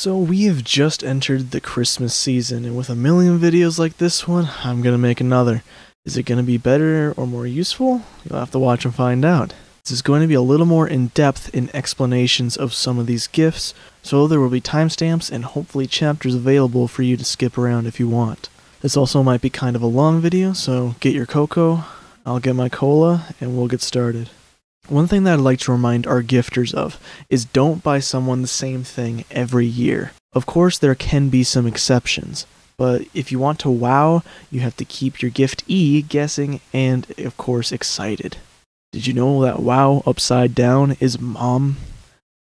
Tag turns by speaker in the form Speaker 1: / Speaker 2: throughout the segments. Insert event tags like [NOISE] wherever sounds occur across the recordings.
Speaker 1: So we have just entered the Christmas season, and with a million videos like this one, I'm gonna make another. Is it gonna be better or more useful? You'll have to watch and find out. This is going to be a little more in depth in explanations of some of these gifts, so there will be timestamps and hopefully chapters available for you to skip around if you want. This also might be kind of a long video, so get your cocoa, I'll get my cola, and we'll get started. One thing that I'd like to remind our gifters of is don't buy someone the same thing every year. Of course, there can be some exceptions, but if you want to wow, you have to keep your gift E guessing and, of course, excited. Did you know that wow upside down is mom?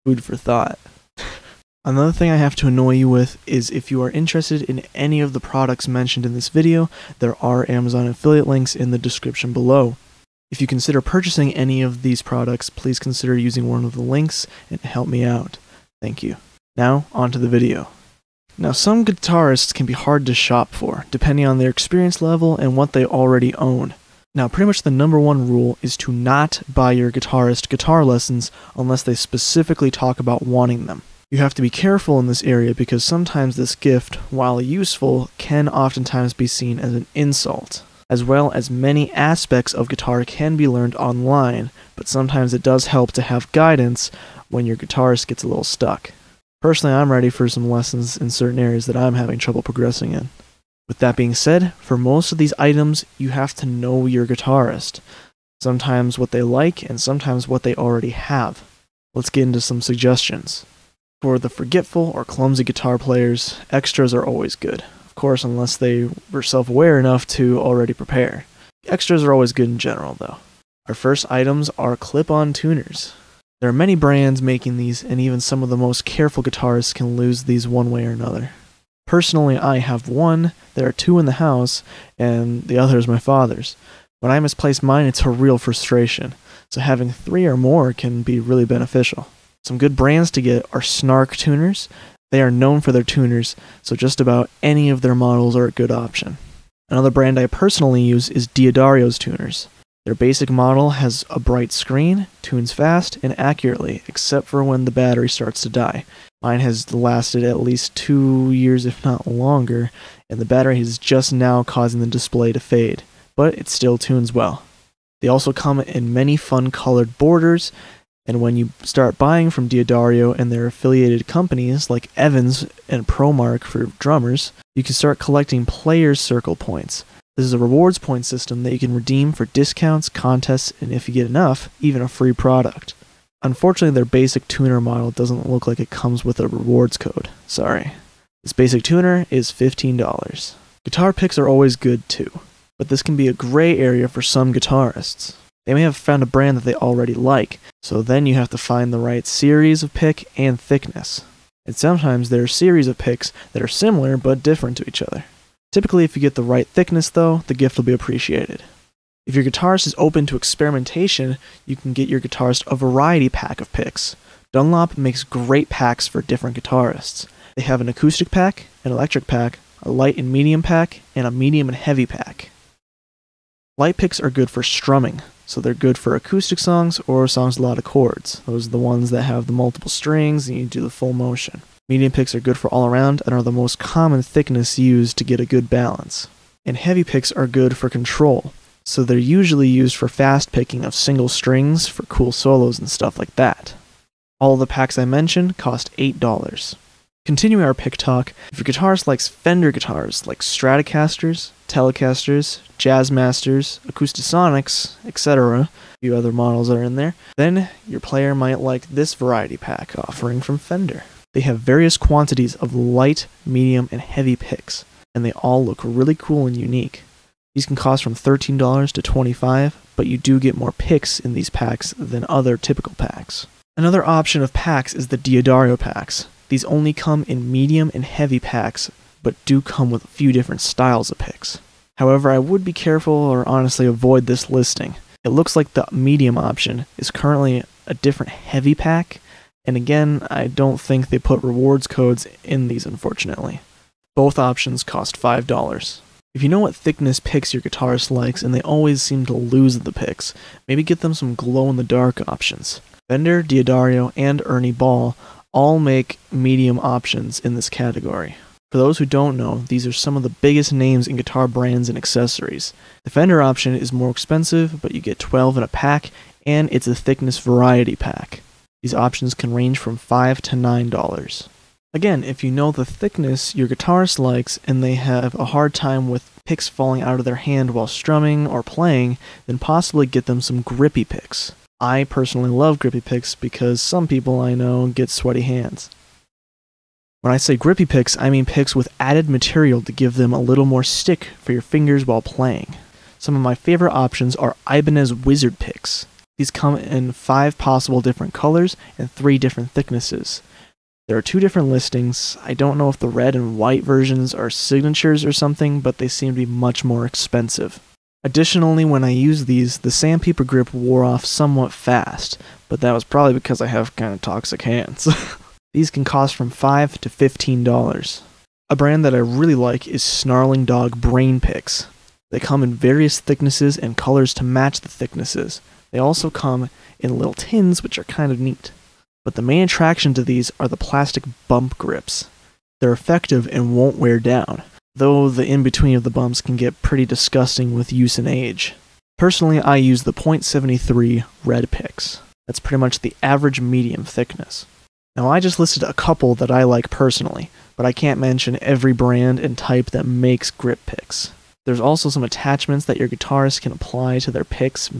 Speaker 1: Food for thought. [LAUGHS] Another thing I have to annoy you with is if you are interested in any of the products mentioned in this video, there are Amazon affiliate links in the description below. If you consider purchasing any of these products, please consider using one of the links and help me out. Thank you. Now, on to the video. Now, some guitarists can be hard to shop for, depending on their experience level and what they already own. Now, pretty much the number one rule is to not buy your guitarist guitar lessons unless they specifically talk about wanting them. You have to be careful in this area because sometimes this gift, while useful, can oftentimes be seen as an insult as well as many aspects of guitar can be learned online, but sometimes it does help to have guidance when your guitarist gets a little stuck. Personally, I'm ready for some lessons in certain areas that I'm having trouble progressing in. With that being said, for most of these items, you have to know your guitarist. Sometimes what they like, and sometimes what they already have. Let's get into some suggestions. For the forgetful or clumsy guitar players, extras are always good course, unless they were self aware enough to already prepare. Extras are always good in general, though. Our first items are clip on tuners. There are many brands making these, and even some of the most careful guitarists can lose these one way or another. Personally, I have one, there are two in the house, and the other is my father's. When I misplace mine, it's a real frustration, so having three or more can be really beneficial. Some good brands to get are Snark tuners, they are known for their tuners, so just about any of their models are a good option. Another brand I personally use is D'Addario's tuners. Their basic model has a bright screen, tunes fast and accurately, except for when the battery starts to die. Mine has lasted at least two years, if not longer, and the battery is just now causing the display to fade, but it still tunes well. They also come in many fun colored borders, and when you start buying from D'Addario and their affiliated companies like Evans and Promark for drummers, you can start collecting players' circle points. This is a rewards point system that you can redeem for discounts, contests, and if you get enough, even a free product. Unfortunately, their basic tuner model doesn't look like it comes with a rewards code. Sorry. This basic tuner is $15. Guitar picks are always good too, but this can be a gray area for some guitarists. They may have found a brand that they already like, so then you have to find the right series of pick and thickness. And sometimes there are series of picks that are similar but different to each other. Typically, if you get the right thickness, though, the gift will be appreciated. If your guitarist is open to experimentation, you can get your guitarist a variety pack of picks. Dunlop makes great packs for different guitarists. They have an acoustic pack, an electric pack, a light and medium pack, and a medium and heavy pack. Light picks are good for strumming, so they're good for acoustic songs or songs with a lot of chords. Those are the ones that have the multiple strings and you do the full motion. Medium picks are good for all around and are the most common thickness used to get a good balance. And heavy picks are good for control, so they're usually used for fast picking of single strings for cool solos and stuff like that. All the packs I mentioned cost $8. Continuing our pick talk, if your guitarist likes Fender guitars like Stratocasters, Telecasters, Jazzmasters, Acoustasonics, etc., a few other models are in there, then your player might like this variety pack offering from Fender. They have various quantities of light, medium, and heavy picks, and they all look really cool and unique. These can cost from $13 to 25, but you do get more picks in these packs than other typical packs. Another option of packs is the D'Addario packs. These only come in medium and heavy packs, but do come with a few different styles of picks. However, I would be careful or honestly avoid this listing. It looks like the medium option is currently a different heavy pack, and again, I don't think they put rewards codes in these unfortunately. Both options cost $5. If you know what thickness picks your guitarist likes and they always seem to lose the picks, maybe get them some glow in the dark options. Fender, D'Addario, and Ernie Ball all make medium options in this category. For those who don't know, these are some of the biggest names in guitar brands and accessories. The Fender option is more expensive, but you get 12 in a pack, and it's a thickness variety pack. These options can range from 5 to $9. Again, if you know the thickness your guitarist likes and they have a hard time with picks falling out of their hand while strumming or playing, then possibly get them some grippy picks. I personally love grippy picks because some people I know get sweaty hands. When I say grippy picks, I mean picks with added material to give them a little more stick for your fingers while playing. Some of my favorite options are Ibanez Wizard picks. These come in five possible different colors and three different thicknesses. There are two different listings. I don't know if the red and white versions are signatures or something, but they seem to be much more expensive. Additionally, when I used these, the sandpaper grip wore off somewhat fast, but that was probably because I have kind of toxic hands. [LAUGHS] These can cost from 5 to $15. A brand that I really like is Snarling Dog Brain Picks. They come in various thicknesses and colors to match the thicknesses. They also come in little tins, which are kind of neat. But the main attraction to these are the plastic bump grips. They're effective and won't wear down, though the in between of the bumps can get pretty disgusting with use and age. Personally, I use the .73 red picks. That's pretty much the average medium thickness. Now, I just listed a couple that I like personally, but I can't mention every brand and type that makes grip picks. There's also some attachments that your guitarist can apply to their picks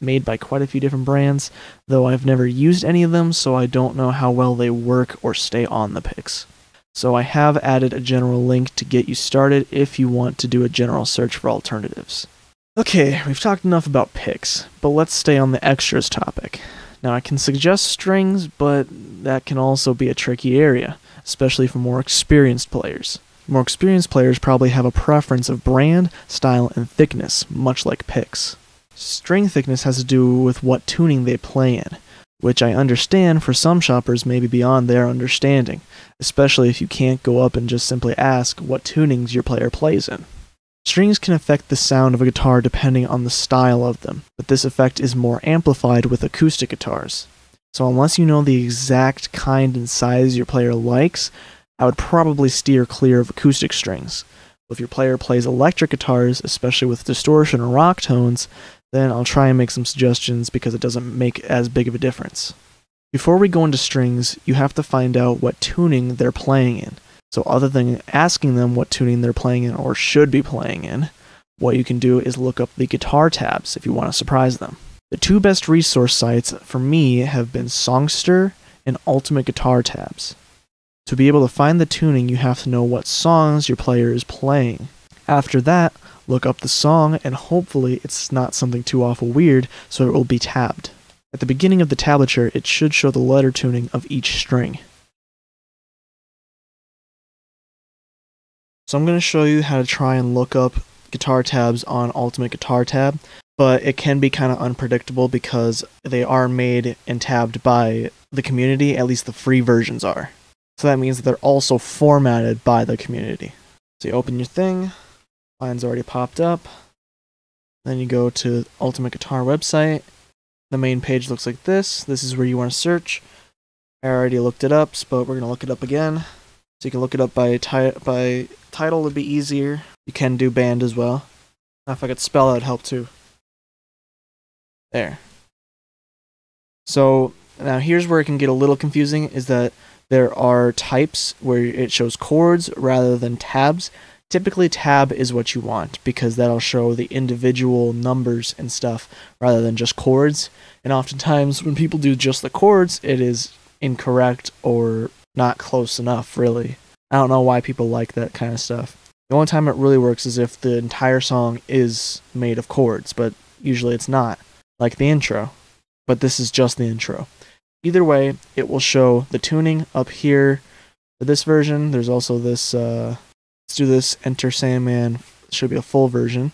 Speaker 1: made by quite a few different brands, though I've never used any of them, so I don't know how well they work or stay on the picks. So I have added a general link to get you started if you want to do a general search for alternatives. Okay, we've talked enough about picks, but let's stay on the extras topic. Now, I can suggest strings, but that can also be a tricky area, especially for more experienced players. More experienced players probably have a preference of brand, style, and thickness, much like picks. String thickness has to do with what tuning they play in, which I understand for some shoppers may be beyond their understanding, especially if you can't go up and just simply ask what tunings your player plays in. Strings can affect the sound of a guitar depending on the style of them, but this effect is more amplified with acoustic guitars. So, unless you know the exact kind and size your player likes, I would probably steer clear of acoustic strings. If your player plays electric guitars, especially with distortion or rock tones, then I'll try and make some suggestions because it doesn't make as big of a difference. Before we go into strings, you have to find out what tuning they're playing in. So, other than asking them what tuning they're playing in or should be playing in, what you can do is look up the guitar tabs if you want to surprise them. The two best resource sites for me have been Songsterr and Ultimate Guitar Tabs. To be able to find the tuning, you have to know what songs your player is playing. After that, look up the song, and hopefully it's not something too awful weird, so it will be tabbed. At the beginning of the tablature, it should show the letter tuning of each string. So I'm going to show you how to try and look up guitar tabs on Ultimate Guitar Tab, but it can be kind of unpredictable because they are made and tabbed by the community, at least the free versions are. So that means that they're also formatted by the community. So you open your thing, mine's already popped up. Then you go to Ultimate Guitar website. The main page looks like this. This is where you want to search. I already looked it up, but we're going to look it up again. So you can look it up by ti- by title would be easier. You can do band as well. If I could spell that would help too. There. So now here's where it can get a little confusing is that there are types where it shows chords rather than tabs. Typically tab is what you want because that'll show the individual numbers and stuff rather than just chords. And oftentimes when people do just the chords, it is incorrect or not close enough, really. I don't know why people like that kind of stuff. The only time it really works is if the entire song is made of chords, but usually it's not, like the intro. But this is just the intro. Either way, it will show the tuning up here for this version. There's also this, uh, let's do this Enter Sandman, should be a full version,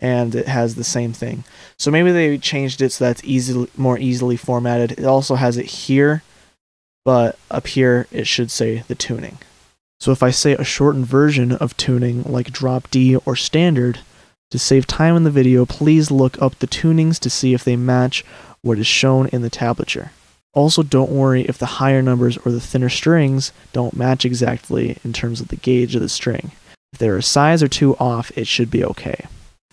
Speaker 1: and it has the same thing. So maybe they changed it so that's easily more easily formatted. It also has it here but up here it should say the tuning. So if I say a shortened version of tuning like drop D or standard, to save time in the video, please look up the tunings to see if they match what is shown in the tablature. Also, don't worry if the higher numbers or the thinner strings don't match exactly in terms of the gauge of the string. If they're a size or two off, it should be okay.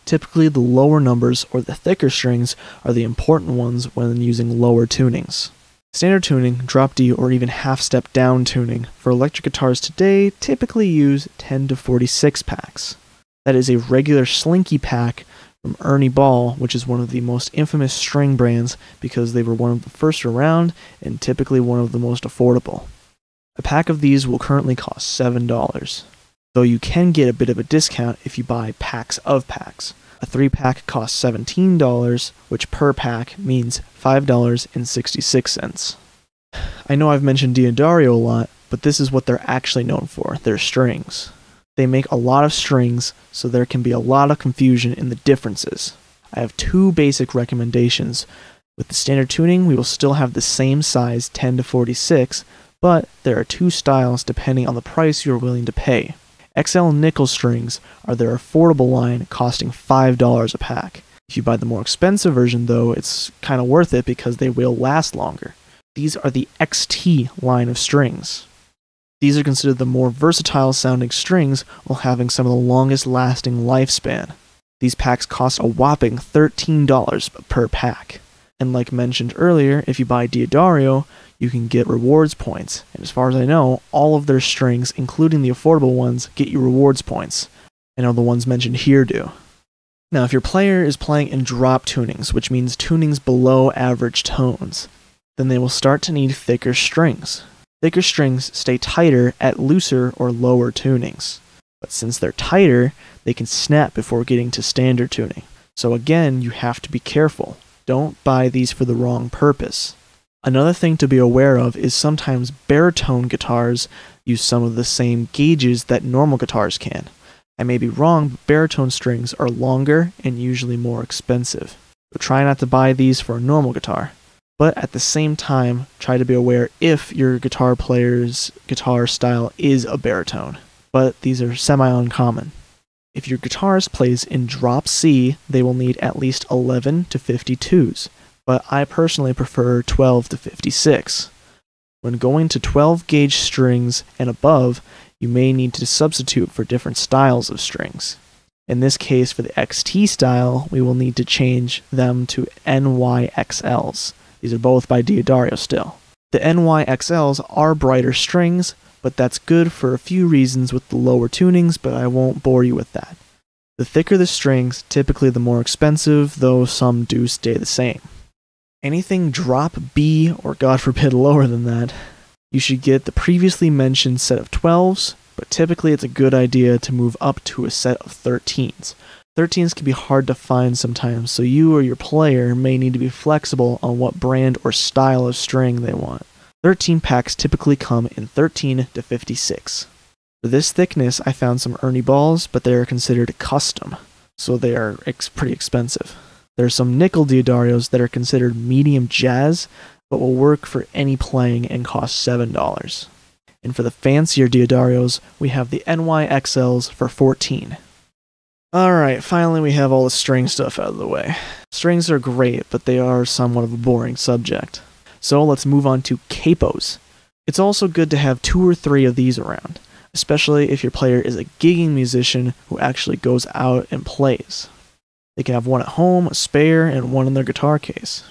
Speaker 1: Typically, the lower numbers or the thicker strings are the important ones when using lower tunings. Standard tuning, drop D, or even half step down tuning for electric guitars today typically use 10 to 46 packs. That is a regular slinky pack from Ernie Ball, which is one of the most infamous string brands because they were one of the first around and typically one of the most affordable. A pack of these will currently cost $7 though you can get a bit of a discount if you buy packs of packs. A 3 pack costs $17, which per pack means $5.66. I know I've mentioned D'Addario a lot, but this is what they're actually known for their strings. They make a lot of strings, so there can be a lot of confusion in the differences. I have two basic recommendations. With the standard tuning, we will still have the same size 10 to 46, but there are two styles depending on the price you are willing to pay. XL nickel strings are their affordable line costing $5 a pack. If you buy the more expensive version though, it's kind of worth it because they will last longer. These are the XT line of strings. These are considered the more versatile sounding strings while having some of the longest lasting lifespan. These packs cost a whopping $13 per pack. And like mentioned earlier, if you buy D'Addario, you can get rewards points. And as far as I know, all of their strings, including the affordable ones, get you rewards points. I know the ones mentioned here do. Now, if your player is playing in drop tunings, which means tunings below average tones, then they will start to need thicker strings. Thicker strings stay tighter at looser or lower tunings. But since they're tighter, they can snap before getting to standard tuning. So again, you have to be careful. Don't buy these for the wrong purpose. Another thing to be aware of is sometimes baritone guitars use some of the same gauges that normal guitars can. I may be wrong, but baritone strings are longer and usually more expensive. So try not to buy these for a normal guitar. But at the same time, try to be aware if your guitar player's guitar style is a baritone. But these are semi uncommon. If your guitarist plays in drop C, they will need at least 11 to 52s but I personally prefer 12 to 56. When going to 12 gauge strings and above, you may need to substitute for different styles of strings. In this case, for the XT style, we will need to change them to NYXLs. These are both by D'Addario still. The NYXLs are brighter strings, but that's good for a few reasons with the lower tunings, but I won't bore you with that. The thicker the strings, typically the more expensive, though some do stay the same anything drop B or God forbid [LAUGHS] lower than that, you should get the previously mentioned set of 12s, but typically it's a good idea to move up to a set of 13s. 13s can be hard to find sometimes, so you or your player may need to be flexible on what brand or style of string they want. 13 packs typically come in 13 to 56. For this thickness, I found some Ernie balls, but they are considered custom, so they are ex- pretty expensive. There are some nickel D'Addarios that are considered medium jazz, but will work for any playing and cost $7. And for the fancier D'Addarios, we have the NYXLs for 14. Alright, finally we have all the string stuff out of the way. Strings are great, but they are somewhat of a boring subject. So let's move on to capos. It's also good to have two or three of these around, especially if your player is a gigging musician who actually goes out and plays. They can have one at home, a spare, and one in their guitar case.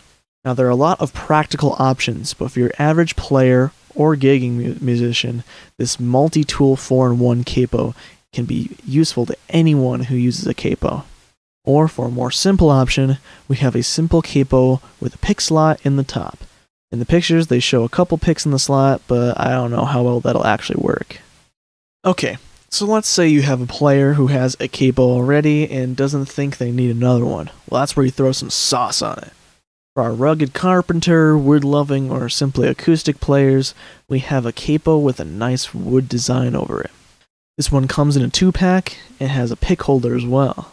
Speaker 1: Now, there are a lot of practical options, but for your average player or gigging mu- musician, this multi tool 4 in 1 capo can be useful to anyone who uses a capo. Or for a more simple option, we have a simple capo with a pick slot in the top. In the pictures, they show a couple picks in the slot, but I don't know how well that'll actually work. Okay, so let's say you have a player who has a capo already and doesn't think they need another one. Well, that's where you throw some sauce on it. For our rugged carpenter, wood loving, or simply acoustic players, we have a capo with a nice wood design over it. This one comes in a two pack and has a pick holder as well.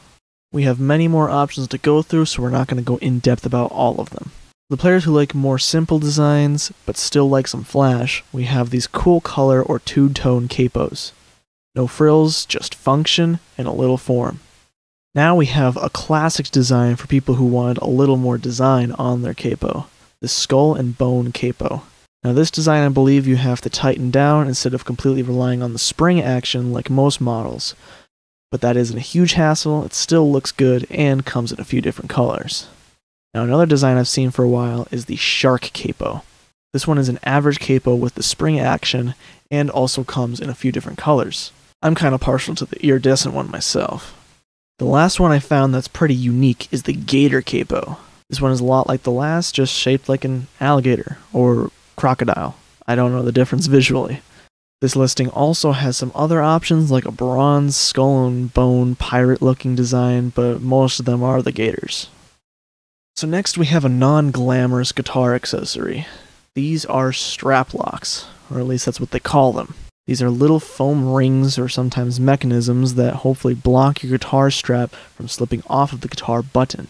Speaker 1: We have many more options to go through, so we're not going to go in depth about all of them. The players who like more simple designs, but still like some flash, we have these cool color or two tone capos. No frills, just function and a little form. Now we have a classics design for people who want a little more design on their capo. the Skull and Bone Capo. Now this design I believe you have to tighten down instead of completely relying on the spring action like most models. But that isn't a huge hassle, it still looks good and comes in a few different colors. Now another design I've seen for a while is the Shark Capo. This one is an average capo with the spring action and also comes in a few different colors. I'm kind of partial to the iridescent one myself. The last one I found that's pretty unique is the Gator Capo. This one is a lot like the last, just shaped like an alligator or crocodile. I don't know the difference visually. This listing also has some other options like a bronze skull and bone pirate looking design, but most of them are the gators. So next we have a non-glamorous guitar accessory. These are strap locks, or at least that's what they call them. These are little foam rings or sometimes mechanisms that hopefully block your guitar strap from slipping off of the guitar button.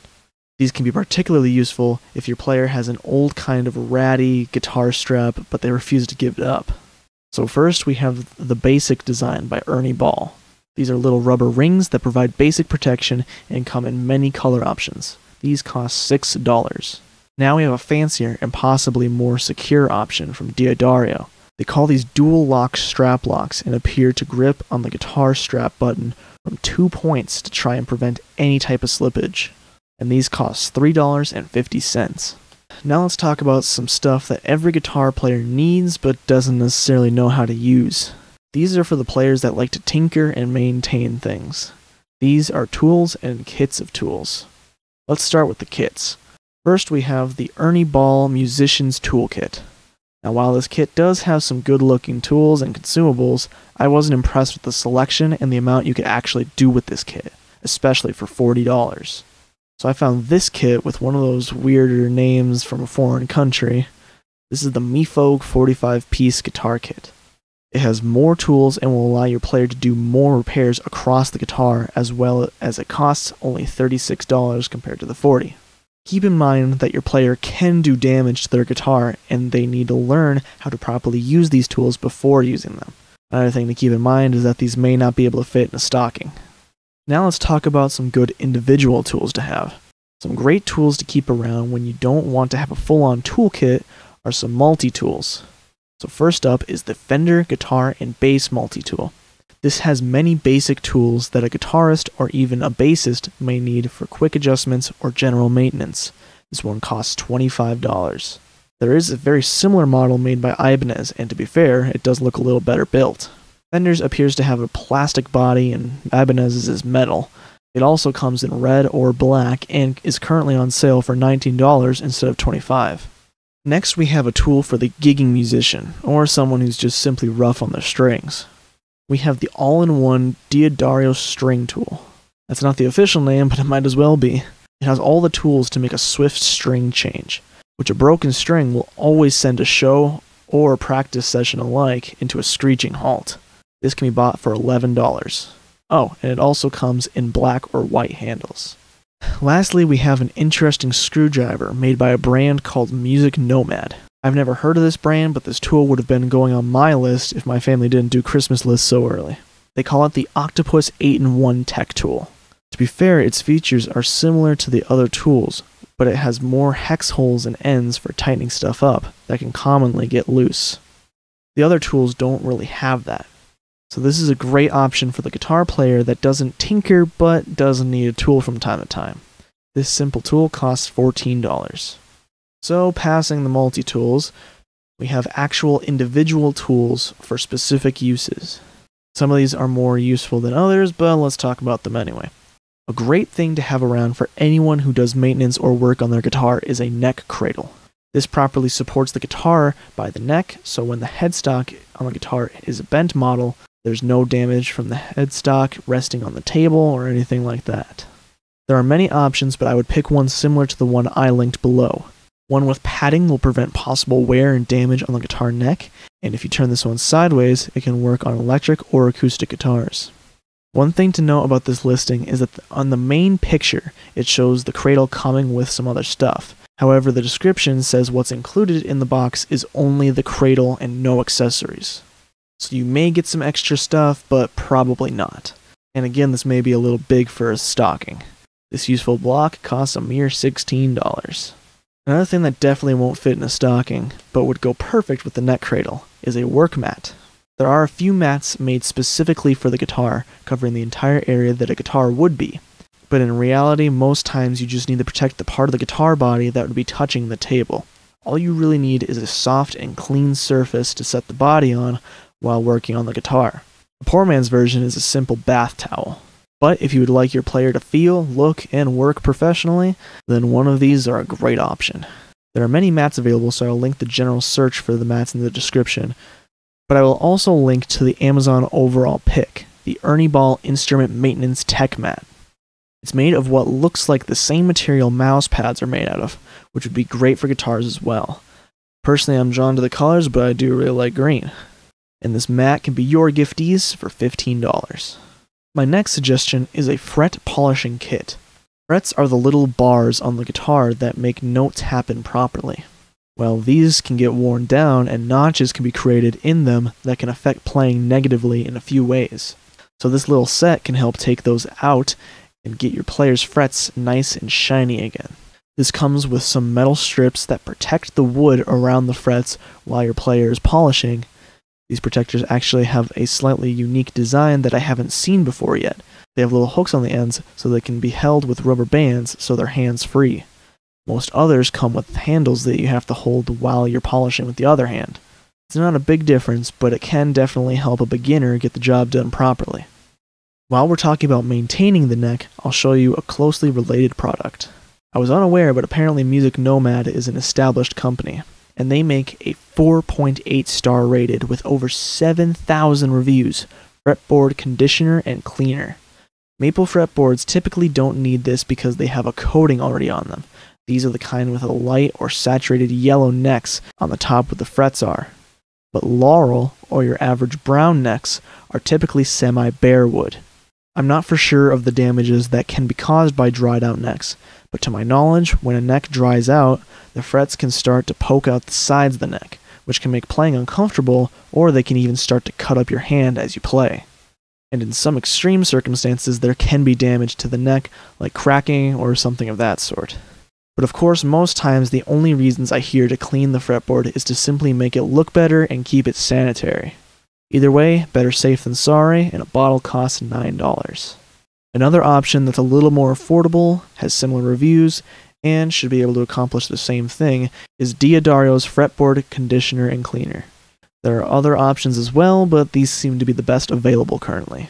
Speaker 1: These can be particularly useful if your player has an old kind of ratty guitar strap but they refuse to give it up. So first we have the basic design by Ernie Ball. These are little rubber rings that provide basic protection and come in many color options. These cost $6. Now we have a fancier and possibly more secure option from D'Addario. They call these dual lock strap locks and appear to grip on the guitar strap button from two points to try and prevent any type of slippage. And these cost $3.50. Now let's talk about some stuff that every guitar player needs but doesn't necessarily know how to use. These are for the players that like to tinker and maintain things. These are tools and kits of tools. Let's start with the kits. First, we have the Ernie Ball Musician's Toolkit. Now, while this kit does have some good looking tools and consumables, I wasn't impressed with the selection and the amount you could actually do with this kit, especially for $40. So I found this kit with one of those weirder names from a foreign country. This is the Meefogue 45 piece guitar kit. It has more tools and will allow your player to do more repairs across the guitar as well as it costs only $36 compared to the 40. Keep in mind that your player can do damage to their guitar and they need to learn how to properly use these tools before using them. Another thing to keep in mind is that these may not be able to fit in a stocking. Now let's talk about some good individual tools to have. Some great tools to keep around when you don't want to have a full-on toolkit are some multi-tools. So first up is the Fender guitar and bass multi-tool. This has many basic tools that a guitarist or even a bassist may need for quick adjustments or general maintenance. This one costs $25. There is a very similar model made by Ibanez, and to be fair, it does look a little better built. Fender's appears to have a plastic body and Ibanez's is metal. It also comes in red or black and is currently on sale for $19 instead of 25 Next, we have a tool for the gigging musician, or someone who's just simply rough on their strings we have the all-in-one D'Addario string tool. That's not the official name, [LAUGHS] but it might as well be. It has all the tools to make a swift string change, which a broken string will always send a show or practice session alike into a screeching halt. This can be bought for $11. Oh, and it also comes in black or white handles. Lastly, we have an interesting screwdriver made by a brand called Music Nomad. I've never heard of this brand, but this tool would have been going on my list if my family didn't do Christmas lists so early. They call it the Octopus 8 in 1 Tech Tool. To be fair, its features are similar to the other tools, but it has more hex holes and ends for tightening stuff up that can commonly get loose. The other tools don't really have that. So this is a great option for the guitar player that doesn't tinker but doesn't need a tool from time to time. This simple tool costs $14. So passing the multi-tools, we have actual individual tools for specific uses. Some of these are more useful than others, but let's talk about them anyway. A great thing to have around for anyone who does maintenance or work on their guitar is a neck cradle. This properly supports the guitar by the neck, so when the headstock on the guitar is a bent model, there's no damage from the headstock resting on the table or anything like that. There are many options, but I would pick one similar to the one I linked below. One with padding will prevent possible wear and damage on the guitar neck, and if you turn this one sideways, it can work on electric or acoustic guitars. One thing to know about this listing is that on the main picture, it shows the cradle coming with some other stuff. However, the description says what's included in the box is only the cradle and no accessories. So you may get some extra stuff, but probably not. And again, this may be a little big for a stocking. This useful block costs a mere $16. Another thing that definitely won't fit in a stocking, but would go perfect with the neck cradle, is a work mat. There are a few mats made specifically for the guitar, covering the entire area that a guitar would be. But in reality, most times you just need to protect the part of the guitar body that would be touching the table. All you really need is a soft and clean surface to set the body on while working on the guitar. The poor man's version is a simple bath towel. But if you would like your player to feel, look, and work professionally, then one of these are a great option. There are many mats available, so I'll link the general search for the mats in the description, but I will also link to the Amazon overall pick, the Ernie Ball Instrument Maintenance Tech Mat. It's made of what looks like the same material mouse pads are made out of, which would be great for guitars as well. Personally, I'm drawn to the colors, but I do really like green. And this mat can be your gifties for $15. My next suggestion is a fret polishing kit. Frets are the little bars on the guitar that make notes happen properly. Well, these can get worn down and notches can be created in them that can affect playing negatively in a few ways. So this little set can help take those out and get your player's frets nice and shiny again. This comes with some metal strips that protect the wood around the frets while your player is polishing. These protectors actually have a slightly unique design that I haven't seen before yet. They have little hooks on the ends so they can be held with rubber bands so they're hands free. Most others come with handles that you have to hold while you're polishing with the other hand. It's not a big difference, but it can definitely help a beginner get the job done properly. While we're talking about maintaining the neck, I'll show you a closely related product. I was unaware, but apparently Music Nomad is an established company, and they make a 4.8 star rated with over 7,000 reviews fretboard conditioner and cleaner. Maple fretboards typically don't need this because they have a coating already on them, these are the kind with a light or saturated yellow necks on the top where the frets are. But laurel, or your average brown necks, are typically semi bare wood. I'm not for sure of the damages that can be caused by dried out necks, but to my knowledge, when a neck dries out, the frets can start to poke out the sides of the neck, which can make playing uncomfortable, or they can even start to cut up your hand as you play. And in some extreme circumstances, there can be damage to the neck, like cracking or something of that sort. But of course, most times the only reasons I hear to clean the fretboard is to simply make it look better and keep it sanitary. Either way, better safe than sorry, and a bottle costs $9. Another option that's a little more affordable, has similar reviews, and should be able to accomplish the same thing is D'Addario's fretboard conditioner and cleaner. There are other options as well, but these seem to be the best available currently.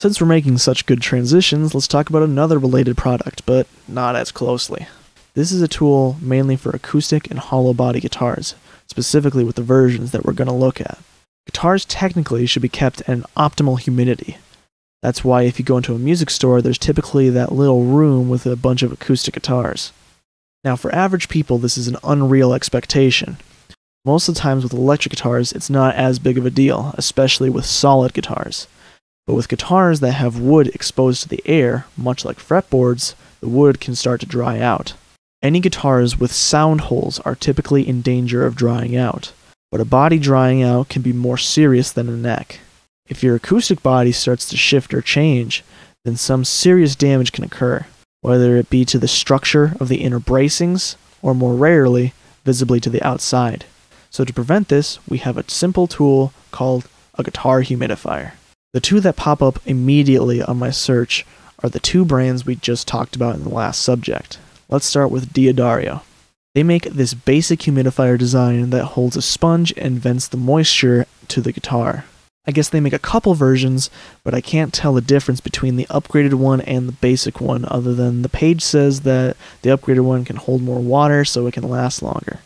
Speaker 1: Since we're making such good transitions, let's talk about another related product, but not as closely. This is a tool mainly for acoustic and hollow body guitars, specifically with the versions that we're going to look at. Guitars technically should be kept at an optimal humidity. That's why if you go into a music store, there's typically that little room with a bunch of acoustic guitars. Now, for average people, this is an unreal expectation. Most of the times with electric guitars, it's not as big of a deal, especially with solid guitars. But with guitars that have wood exposed to the air, much like fretboards, the wood can start to dry out. Any guitars with sound holes are typically in danger of drying out, but a body drying out can be more serious than a neck. If your acoustic body starts to shift or change, then some serious damage can occur, whether it be to the structure of the inner bracings, or more rarely, visibly to the outside. So to prevent this, we have a simple tool called a guitar humidifier. The two that pop up immediately on my search are the two brands we just talked about in the last subject. Let's start with D'Addario. They make this basic humidifier design that holds a sponge and vents the moisture to the guitar. I guess they make a couple versions, but I can't tell the difference between the upgraded one and the basic one, other than the page says that the upgraded one can hold more water so it can last longer.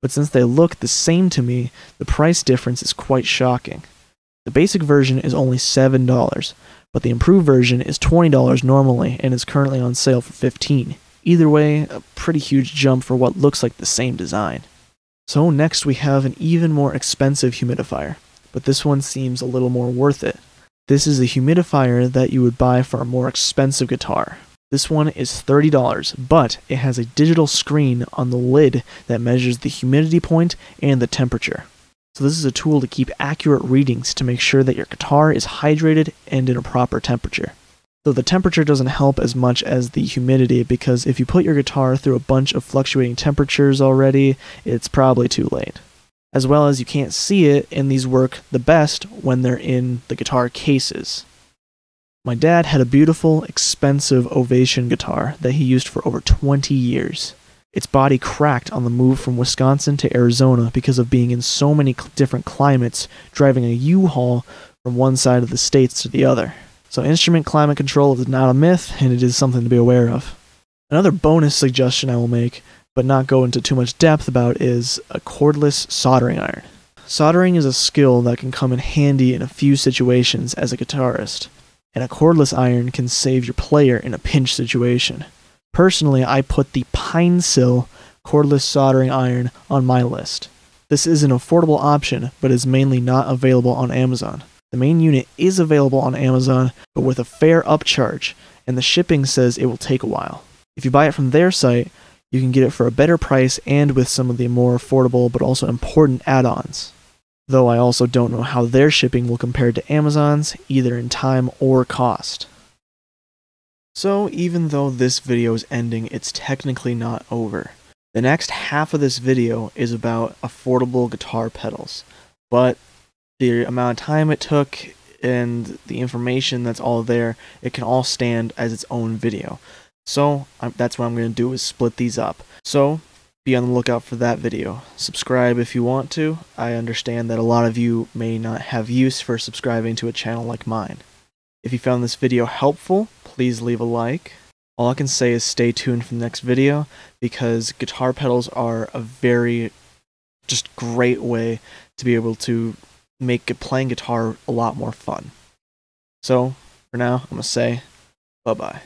Speaker 1: But since they look the same to me, the price difference is quite shocking. The basic version is only $7, but the improved version is $20 normally and is currently on sale for 15 dollars Either way, a pretty huge jump for what looks like the same design. So next we have an even more expensive humidifier, but this one seems a little more worth it. This is a humidifier that you would buy for a more expensive guitar. This one is $30, but it has a digital screen on the lid that measures the humidity point and the temperature. So this is a tool to keep accurate readings to make sure that your guitar is hydrated and in a proper temperature. Though the temperature doesn't help as much as the humidity because if you put your guitar through a bunch of fluctuating temperatures already, it's probably too late. As well as you can't see it, and these work the best when they're in the guitar cases. My dad had a beautiful, expensive Ovation guitar that he used for over 20 years. Its body cracked on the move from Wisconsin to Arizona because of being in so many different climates, driving a U-Haul from one side of the states to the other. So instrument climate control is not a myth, and it is something to be aware of. Another bonus suggestion I will make, but not go into too much depth about, is a cordless soldering iron. Soldering is a skill that can come in handy in a few situations as a guitarist, and a cordless iron can save your player in a pinch situation. Personally, I put the Pinecil cordless soldering iron on my list. This is an affordable option, but is mainly not available on Amazon. The main unit is available on Amazon, but with a fair upcharge, and the shipping says it will take a while. If you buy it from their site, you can get it for a better price and with some of the more affordable but also important add ons. Though I also don't know how their shipping will compare to Amazon's, either in time or cost. So, even though this video is ending, it's technically not over. The next half of this video is about affordable guitar pedals, but the amount of time it took and the information that's all there, it can all stand as its own video. So I'm, that's what I'm going to do is split these up. So be on the lookout for that video. Subscribe if you want to. I understand that a lot of you may not have use for subscribing to a channel like mine. If you found this video helpful, please leave a like. All I can say is stay tuned for the next video because guitar pedals are a very just great way to be able to make playing guitar a lot more fun. So, for now, I'm going to say bye bye.